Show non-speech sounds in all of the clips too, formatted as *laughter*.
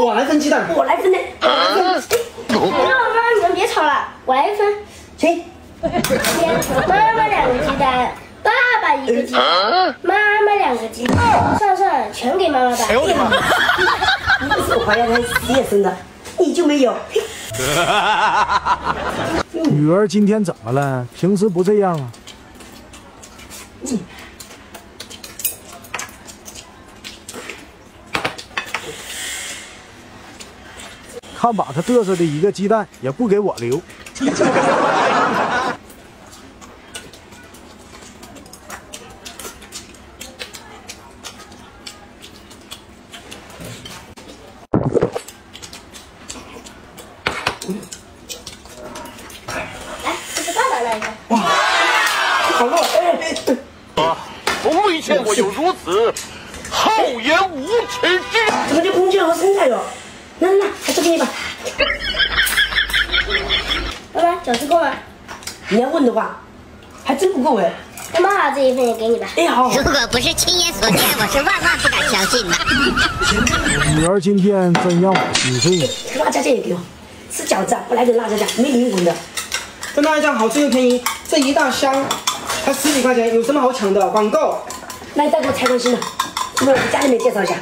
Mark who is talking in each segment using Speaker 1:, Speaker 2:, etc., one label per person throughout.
Speaker 1: 我来分鸡蛋，
Speaker 2: 我来分的。我来分。妈妈，妈，你们别吵了，我来分。
Speaker 1: 行。
Speaker 2: 妈妈两个鸡蛋，爸爸一个鸡蛋，妈妈两个鸡蛋，算算全给妈妈吧。哎呦我的妈！
Speaker 1: 你不是我怀胎十月生的，你就没有。*laughs*
Speaker 3: 女儿今天怎么了？平时不这样啊。看把他嘚瑟的一个鸡蛋也不给我留。
Speaker 2: 来，这是爸爸那一个。
Speaker 1: 哇，好热！
Speaker 4: 啊，从未见过有如此厚颜无耻之人。
Speaker 1: 怎么就空气和身材哟？来来来，还是给你吧。
Speaker 2: 妈妈，饺子够吗？
Speaker 1: 你要问的话，还真不够哎。
Speaker 2: 那妈妈这一份也给你吧。
Speaker 1: 哎好。
Speaker 5: 如果不是亲眼所见，我是万万不敢相信的。
Speaker 3: 女儿今天真让我心碎。
Speaker 1: 辣椒酱也给我，吃饺子不来点辣椒酱，没灵魂的。
Speaker 6: 这辣椒酱好吃又便宜，这一大箱才十几块钱，有什么好抢的？网购。
Speaker 1: 那你再给我拆关心的，顺便给家里面介绍一下。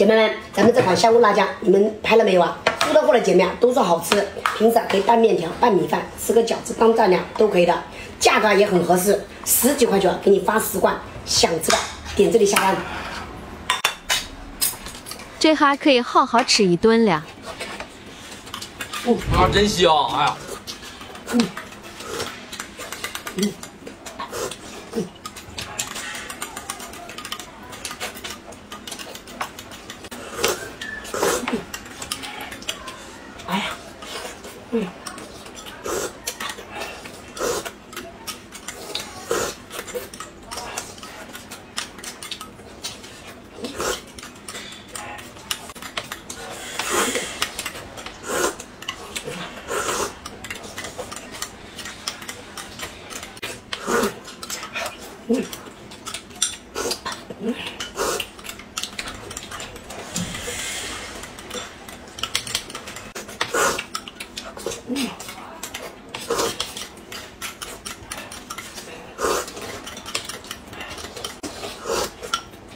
Speaker 1: 姐妹们，咱们这款香菇辣酱，你们拍了没有啊？收到货的姐妹啊，都说好吃，平时啊可以拌面条、拌米饭，吃个饺子当蘸料都可以的，价格也很合适，十几块钱给你发十罐，想吃的点这里下单。
Speaker 7: 这还可以好好吃一顿了。
Speaker 4: 啊，真香！哎呀，嗯，
Speaker 1: 嗯。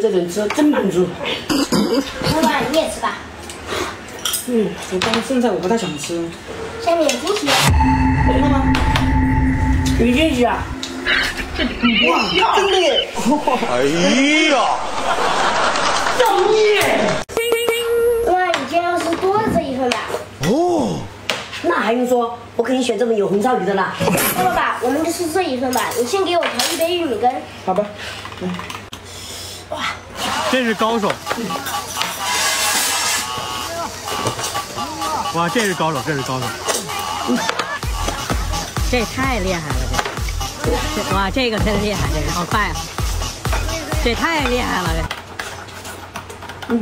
Speaker 1: 这顿吃真满足。
Speaker 2: 妈妈，你也吃吧。
Speaker 6: 嗯，我刚剩菜我不太想吃。
Speaker 2: 下面有惊喜。
Speaker 6: 真的吗？
Speaker 1: 有惊喜啊！
Speaker 6: 哇，真的耶！
Speaker 4: 哎呀，
Speaker 1: 造孽！
Speaker 2: 妈妈，你今天要是多了这一份吧。
Speaker 1: 哦，那还用说？我肯定选这种有红烧鱼的啦。
Speaker 2: 那么吧，我们就吃这一份吧。你先给我调一杯玉米羹。
Speaker 6: 好吧。
Speaker 2: 哇，
Speaker 8: 这是高手。哇，这是高手，这是高手。
Speaker 9: 这太厉害了，这这哇，这个真厉害，这个好快啊！这太厉害了，这。
Speaker 1: 嗯。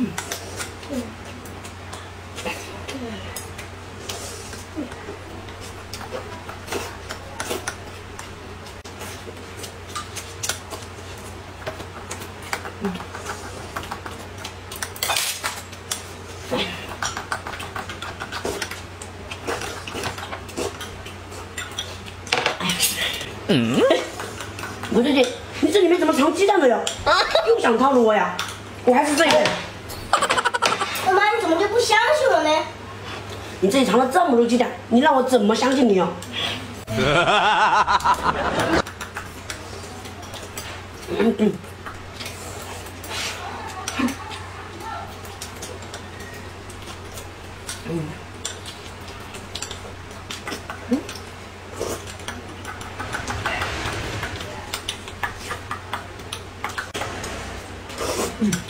Speaker 1: 嗯。嗯。嗯，我这里，你这里面怎么藏鸡蛋了呀？又想套路我呀？我还是这一份。
Speaker 2: 你
Speaker 1: 自己藏了这么多鸡蛋，你让我怎么相信你哦？嗯嗯嗯嗯。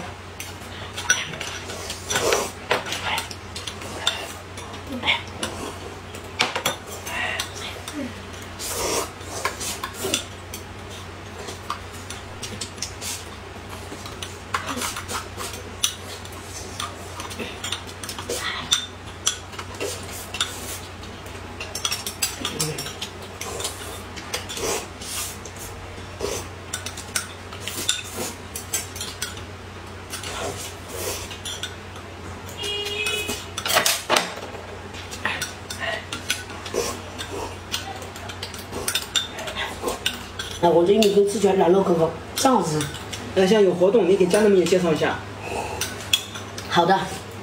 Speaker 1: 那我这玉米羹吃起来软糯可口，上好吃。
Speaker 6: 那现在有活动，你给家人们也介绍一下。
Speaker 1: 好的，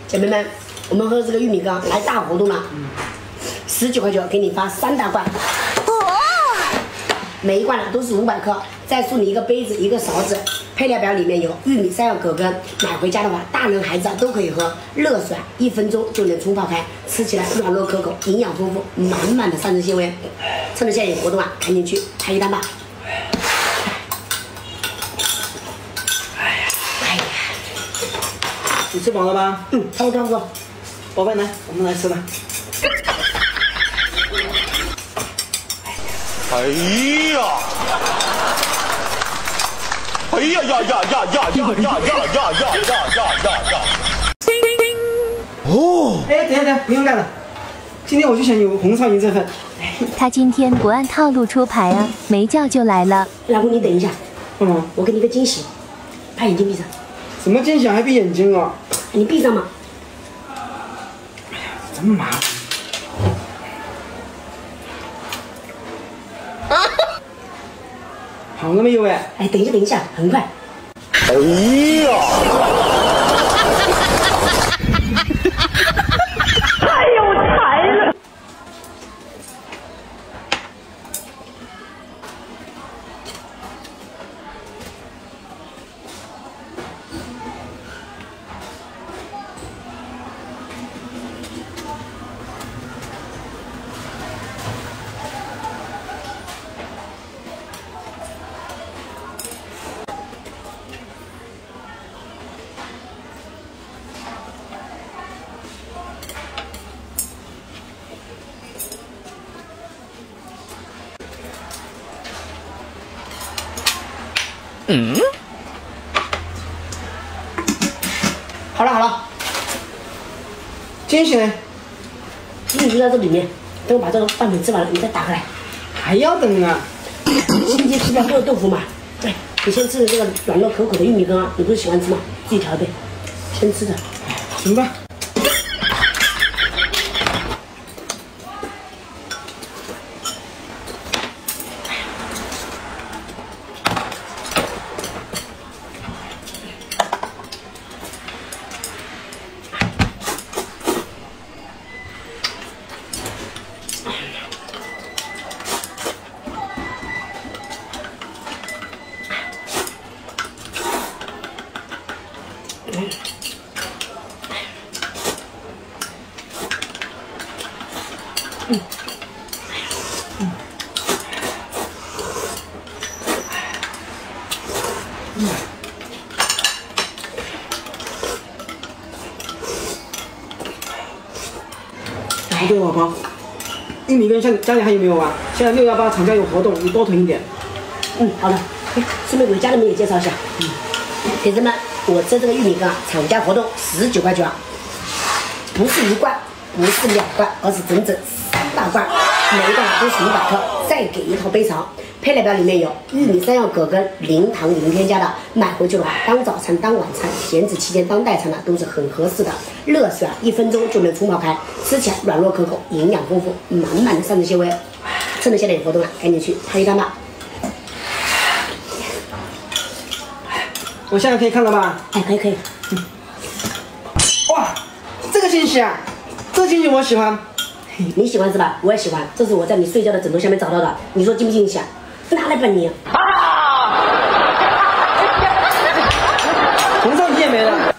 Speaker 1: 姐妹们，我们喝这个玉米羹来大活动了，十九块九给你发三大罐，每一罐呢都是五百克，再送你一个杯子一个勺子。配料表里面有玉米、山药、葛根，买回家的话，大人孩子啊都可以喝，热水啊一分钟就能冲泡开，吃起来软糯可口，营养丰富，满满的膳食纤维。趁着现在有活动啊，赶紧去拍一单吧。
Speaker 6: 你吃饱了吧？
Speaker 1: 嗯，差不多差不多。
Speaker 6: 宝贝，来，我们来吃吧。
Speaker 4: 哎呀！哎呀呀呀呀呀呀呀呀呀呀呀呀呀！
Speaker 6: 哦，哎，等一下等一下，不用干了。今天我就想有红烧鱼这份。
Speaker 10: 他今天不按套路出牌啊，没叫就来了。
Speaker 1: 老公，你等一下，
Speaker 6: 嗯？
Speaker 1: 我给你个惊喜，把眼睛闭上。
Speaker 6: 什么惊喜还闭眼睛啊？
Speaker 1: 你闭上嘛。
Speaker 6: 这 *laughs* 么麻烦。好了没有哎？
Speaker 1: 哎，等一下，等一下，很快。
Speaker 4: 哎呀！嗯，
Speaker 1: 好了好了，
Speaker 6: 惊喜呢？
Speaker 1: 惊喜就在这里面。等我把这个饭粉吃完了，你再打开来。
Speaker 6: 还要等啊？
Speaker 1: 今天吃不了热豆腐嘛。对，你先吃这个软糯可口的玉米羹啊，你不是喜欢吃吗？自己调一杯，先吃着。
Speaker 6: 行吧。不对，宝宝，玉米羹像家里还有没有啊？现在六幺八厂家有活动，你多囤一点。
Speaker 1: 嗯，好的。哎，顺便给家人们也介绍一下。嗯，铁子们，我这这个玉米羹啊，厂家活动十九块九啊，不是一罐，不是两罐，而是整整三大罐，每一罐都是五百克，再给一套杯勺。配料表里面有玉米、山药、葛根，零糖零添加的，买回去的话当早餐、当晚餐，减脂期间当代餐的都是很合适的。热水啊，一分钟就能冲泡开，吃起来软糯可口，营养丰富，满满的膳食纤维。趁着现在有活动啊，赶紧去拍一单吧。
Speaker 6: 我现在可以看了吧？
Speaker 1: 哎，可以可以。嗯，
Speaker 6: 个惊喜啊！这惊喜我喜欢。
Speaker 1: 你喜欢是吧？我也喜欢。这是我在你睡觉的枕头下面找到的，你说惊不惊喜啊？拿来吧你。*laughs*
Speaker 6: 红烧鸡也没了。